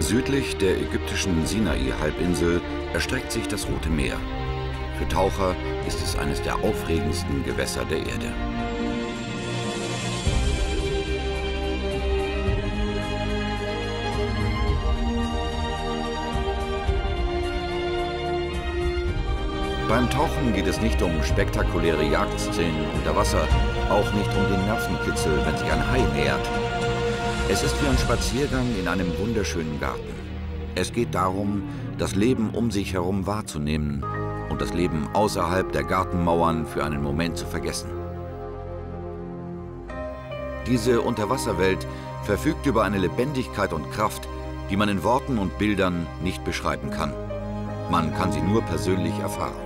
Südlich der ägyptischen Sinai-Halbinsel erstreckt sich das Rote Meer. Für Taucher ist es eines der aufregendsten Gewässer der Erde. Beim Tauchen geht es nicht um spektakuläre Jagdszenen unter Wasser, auch nicht um den Nervenkitzel, wenn sich ein Hai nähert. Es ist wie ein Spaziergang in einem wunderschönen Garten. Es geht darum, das Leben um sich herum wahrzunehmen und das Leben außerhalb der Gartenmauern für einen Moment zu vergessen. Diese Unterwasserwelt verfügt über eine Lebendigkeit und Kraft, die man in Worten und Bildern nicht beschreiben kann. Man kann sie nur persönlich erfahren.